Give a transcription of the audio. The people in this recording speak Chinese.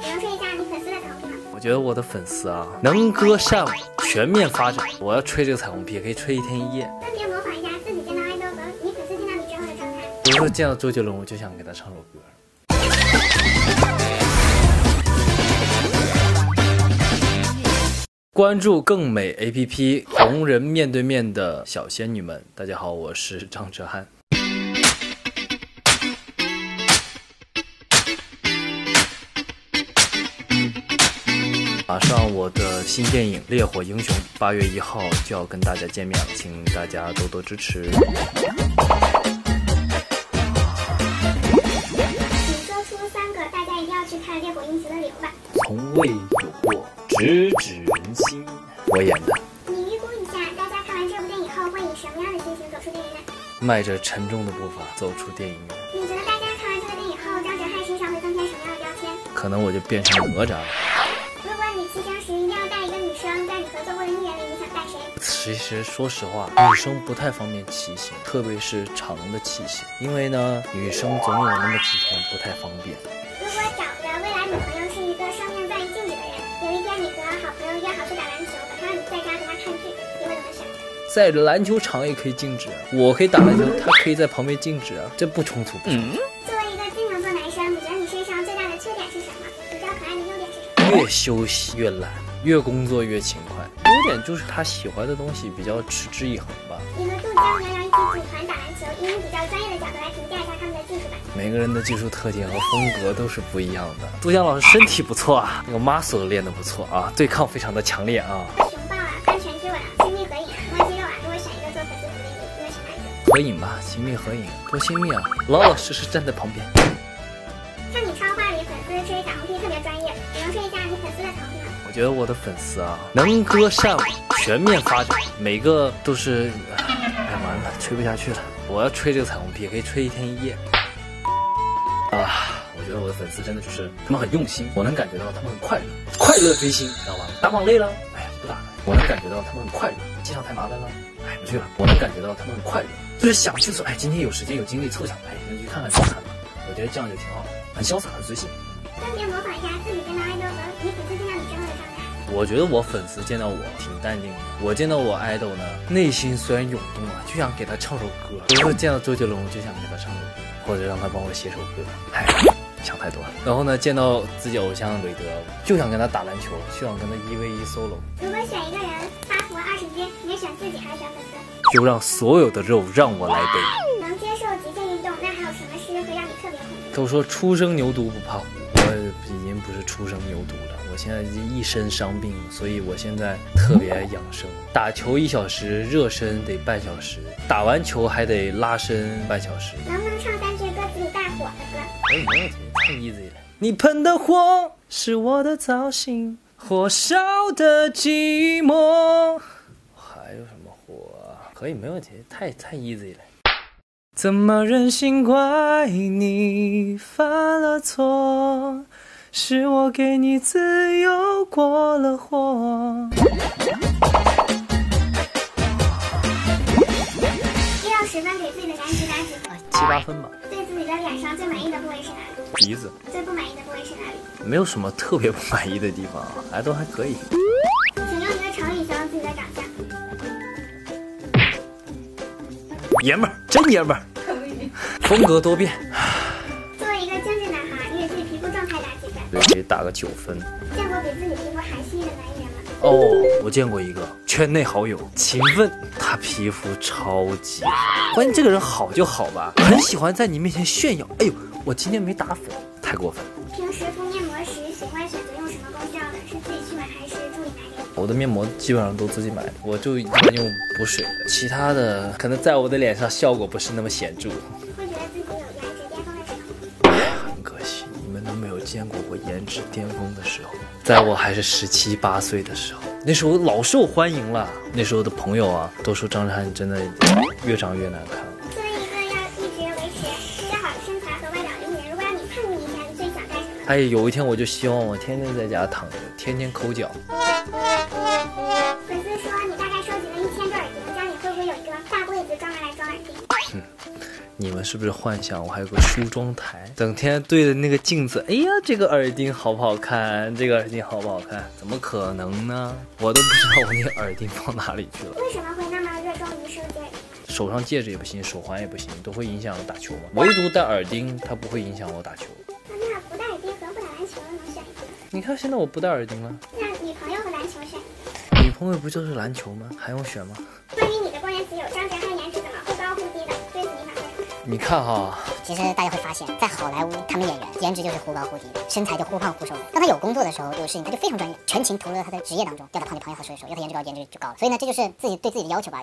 描述一下你粉丝的长度吗？我觉得我的粉丝啊，能歌善舞，全面发展。我要吹这个彩虹屁，可以吹一天一夜。分别模仿一下自己见到爱豆和你粉丝见到你之后的状态。比如说见到周杰伦，我就想给他唱首歌。关注更美 APP，红人面对面的小仙女们，大家好，我是张哲瀚。马上我的新电影《烈火英雄》八月一号就要跟大家见面了，请大家多多支持。请说出三个大家一定要去看《烈火英雄》的理由吧。从未有过，直指人心。我演的，你预估一下，大家看完这部电影后会以什么样的心情走出电影院？迈着沉重的步伐走出电影院，你觉得大家看完这个电影后，张哲瀚身上会增添什么样的标签？可能我就变成哪吒了。其实说实话，女生不太方便骑行，特别是长的骑行，因为呢，女生总有那么几天不太方便。如果找的未来女朋友是一个双面在意镜子的人，有一天你和好朋友约好去打篮球，晚上你在家跟他看剧，你会怎么选？在篮球场也可以静止，我可以打篮球，他可以在旁边静止啊，这不冲突。不冲突。作为一个金牛座男生，你觉得你身上最大的缺点是什么？比较可爱的优点是什么？越休息越懒，越工作越勤快。优点就是他喜欢的东西比较持之以恒吧。你和杜江聊聊一起组团打篮球，以你比较专业的角度来评价一下他们的技术吧。每个人的技术特点和风格都是不一样的。杜江老师身体不错啊，那个 muscle 练得不错啊，对抗非常的强烈啊。熊抱啊，安全之吻啊，亲密合影啊，摸肌肉啊，如果选一个做粉丝福利，你会选哪一个？合影吧，亲密合影，多亲密啊！老老实实站在旁边。看你超我觉得我的粉丝啊，能歌善舞，全面发展，每个都是……哎，完了，吹不下去了。我要吹这个彩虹屁，可以吹一天一夜。啊，我觉得我的粉丝真的就是他们很用心，我能感觉到他们很快乐，快乐追星，知道吗？打网累了，哎呀，不打了。我能感觉到他们很快乐，机场太麻烦了，哎，不去了。我能感觉到他们很快乐，就是想去说，哎，今天有时间有精力凑巧，哎，那就去看看就看吧。我觉得这样就挺好，很潇洒，很随性。分别模仿一下自己见到爱豆和你粉丝见到你之后的状态。我觉得我粉丝见到我挺淡定的，我见到我爱豆呢，内心虽然涌动啊，就想给他唱首歌。比如说见到周杰伦，我就想给他唱首歌，或者让他帮我写首歌。哎，想太多了。然后呢，见到自己偶像韦德，就想跟他打篮球，就想跟他一 v 一 solo，如果选一个人发福二十斤，你选自己还是选粉丝？就让所有的肉让我来背。能接受极限运动，那还有什么事会让你特别恐惧？都说初生牛犊不怕虎，我已经不是初生牛犊了，我现在已经一身伤病，所以我现在特别养生。打球一小时，热身得半小时，打完球还得拉伸半小时。能不能唱三句歌词里带火的歌？可以，没问题，太 easy 了。你喷的火是我的造型，火烧的寂寞。还有什么火啊？可以，没问题，太太 easy 了。怎么忍心怪你犯了错？是我给你自由过了火。一到十分给自己的颜值打几分？七八分吧。对自己的脸上最满意的部位是哪里？鼻子最不满意的部位是哪里？没有什么特别不满意的地方，还，都还可以。爷们儿，真爷们儿。风格多变，作为一个精致男孩，你给自己皮肤状态打几分？给打个九分。见过比自己皮肤还细的男艺人吗？哦，我见过一个圈内好友，勤奋，他皮肤超级好。关键这个人好就好吧，很喜欢在你面前炫耀。哎呦，我今天没打粉，太过分了。平时敷面膜时喜欢选择用什么功效的？是自己去买还是助理买给你？我的面膜基本上都自己买的，我就一般用补水的，其他的可能在我的脸上效果不是那么显著。会觉得自己有颜值巅峰的时候吗？很可惜，你们都没有见过我颜值巅峰的时候，在我还是十七八岁的时候，那时候老受欢迎了。那时候的朋友啊，都说张哲瀚真的越长越难看哎，有一天我就希望我天天在家躺着，天天抠脚。粉丝说你大概收集了一千对耳钉，家里会不会有一个大柜子专门来装耳钉？你们们是不是幻想我还有个梳妆台，整天对着那个镜子？哎呀，这个耳钉好不好看？这个耳钉好不好看？怎么可能呢？我都不知道我那耳钉放哪里去了。为什么会那么热衷于收戒指？手上戒指也不行，手环也不行，都会影响我打球吗？唯独戴耳钉，它不会影响我打球。你看现在我不戴耳钉了，那女朋友和篮球选？女朋友不就是篮球吗？还用选吗？关于你的关键词有张哲瀚颜值怎么忽高忽低的？对此你反馈？你看哈，其实大家会发现，在好莱坞，他们演员颜值就是忽高忽低的，身材就忽胖忽瘦的。当他有工作的时候，有事情他就非常专业，全情投入到他的职业当中。要他胖就胖，要他瘦就瘦，要他颜值高颜值就高了。所以呢，这就是自己对自己的要求吧。